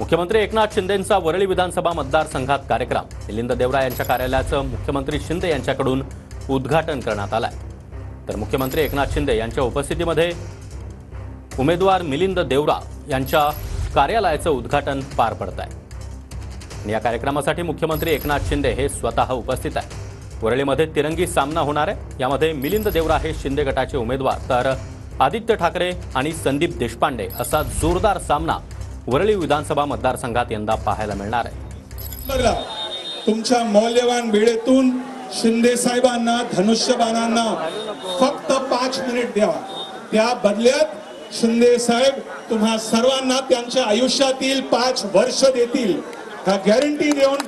मुख्यमंत्री एकनाथ शिंदेंचा वरळी विधानसभा मतदारसंघात कार्यक्रम. मिलिंद देवरा यांच्या कार्यालयाचं मुख्यमंत्री शिंदे यांच्याकडून उद्घाटन करण्यात आलंय. तर मुख्यमंत्री एकनाथ शिंदे यांच्या उपस्थितीमध्ये उमेदवार मिलिंद देवरा यांच्या कार्यालयाचं उद्घाटन पार पडत आहे आणि या कार्यक्रमासाठी मुख्यमंत्री एकनाथ शिंदे हे स्वतः उपस्थित आहे वरळीमध्ये तिरंगी सामना होणार आहे. यामध्ये मिलिंद देवरा हे शिंदे गटाचे उमेदवार. तर आदित्य ठाकरे आणि संदीप देशपांडे असा जोरदार सामना वरळी विधानसभा मतदारसंघात यंदा पाहायला मिळणार आहे. तुमच्या मौल्यवान वेळेतून शिंदे साहेबांना धनुष्यबाणांना फक्त पाच मिनिट द्या त्या बदल्यात शिंदे साहेब तुम्हा सर्वांना त्यांच्या आयुष्यातील पाच वर्ष देतील. हा गॅरंटी देऊन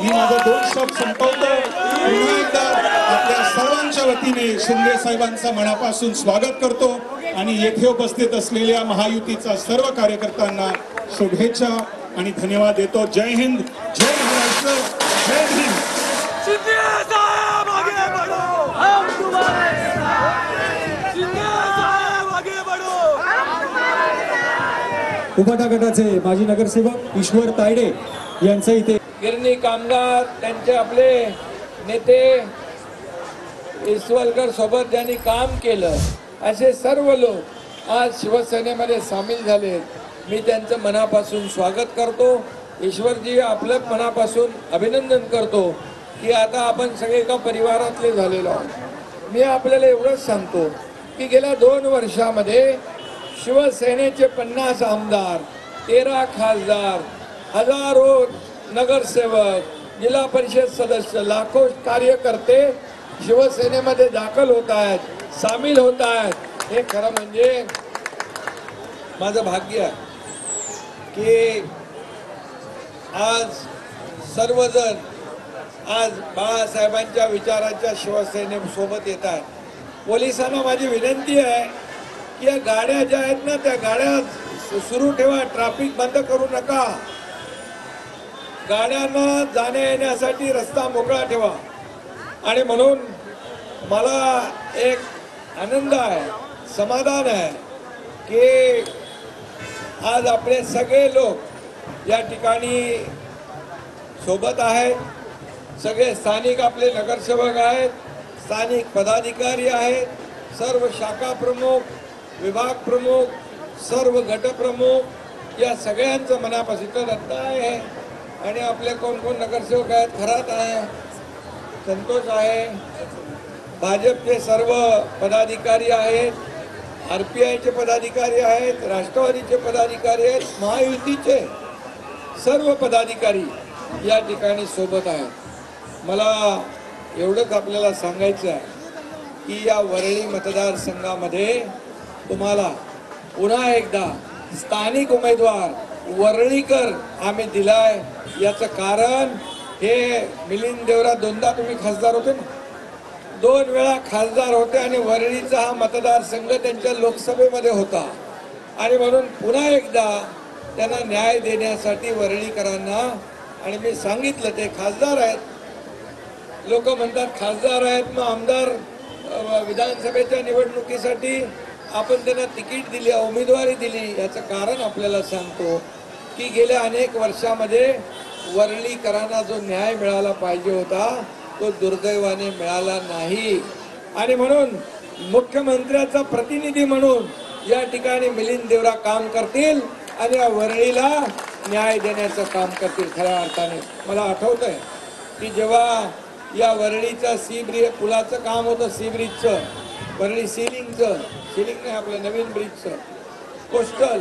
मी माझं दोन शब्द संपवतो. पुन्हा एकदा आपल्या सर्वांच्या वतीने शिंदे साहेबांचं मनापासून स्वागत करतो आणि येथे उपस्थित असलेल्या महायुतीचा सर्व कार्यकर्त्यांना शुभेच्छा आणि धन्यवाद देतो. जय हिंद जय महाराष्ट्र जय हिंद शिंदे साहब आगे बढ़ो। हम तुम्हारे साथ शिंदे साहब आगे बढ़ो उपाटा गटाचे माजी नगरसेवक ईश्वर तायडे यांचं इथे गिरणी कामगार त्यांचे आपले नेते इसवलकर सोबत ज्यांनी काम केलं असे सर्व लोक आज शिवसेनेमध्ये सामील झाले मी त्यांचं मनापासून स्वागत करतो. ईश्वरजी आपलं मनापासून अभिनंदन करतो की आता आपण सगळे एका परिवारातले झालेलो आहोत. मी आपल्याला एवढंच सांगतो की गेल्या दोन वर्षामध्ये शिवसेनेचे पन्नास आमदार तेरा खासदार हजारो नगरसेवक जिल्हा परिषद सदस्य लाखो कार्यकर्ते शिवसेनेमध्ये दाखल होत आहेत सामील होत आहेत. हे खरं म्हणजे माझं भाग्य आहे. की आज सर्वजण आज बाळासाहेबांच्या विचारांच्या शिवसेनेसोबत येत आहेत पोलिसांना माझी विनंती आहे की या गाड्या ज्या आहेत ना त्या गाड्या सु- सुरू ठेवा ट्रॅफिक बंद करू नका. गाड्यांना जाण्या येण्यासाठी रस्ता मोकळा ठेवा. आणि म्हणून मला एक आनंद आहे समाधान आहे की आज आपले सगळे लोक या ठिकाणी सोबत आहेत. सगळे स्थानिक आपले नगरसेवक आहेत स्थानिक पदाधिकारी आहेत सर्व शाखा प्रमुख विभाग प्रमुख सर्व गटप्रमुख या सगळ्यांचं मनापासून इथं दत्ता आहे आणि आपले कोण कोण नगरसेवक आहेत खरात आहे संतोष आहे. भाजपचे सर्व पदाधिकारी आहेत आर पी आयचे पदाधिकारी आहेत राष्ट्रवादीचे पदाधिकारी आहेत महायुतीचे सर्व पदाधिकारी या ठिकाणी सोबत आहेत. मला एवढंच आपल्याला सांगायचं आहे की या वरळी मतदारसंघामध्ये तुम्हाला पुन्हा एकदा स्थानिक उमेदवार वरळीकर आम्ही दिलाय. याचं कारण हे मिलिंद देवरा दोनदा तुम्ही खासदार होते ना? दोन वेळा खासदार होते आणि वरळीचा हा मतदारसंघ त्यांच्या लोकसभेमध्ये होता. आणि म्हणून पुन्हा एकदा त्यांना न्याय देण्यासाठी वरळीकरांना आणि मी सांगितलं ते खासदार आहेत. लोक म्हणतात खासदार आहेत मग आमदार विधानसभेच्या निवडणुकीसाठी आपण त्यांना तिकीट दिली उमेदवारी दिली याचं कारण आपल्याला सांगतो की गेल्या अनेक वर्षामध्ये वरळीकरांना जो न्याय मिळाला पाहिजे होता तो दुर्दैवाने मिळाला नाही. आणि म्हणून मुख्यमंत्र्याचा प्रतिनिधी म्हणून या ठिकाणी मिलिंद देवरा काम करतील आणि या वरळीला न्याय देण्याचं काम करतील खऱ्या अर्थाने. मला आठवत आहे की जेव्हा या वरळीचं सी ब्रिज पुलाचं काम होतं सी ब्रिजचं वरळी सिलिंगचं सिलिंग नाही आपलं नवीन ब्रिजचं कोस्टल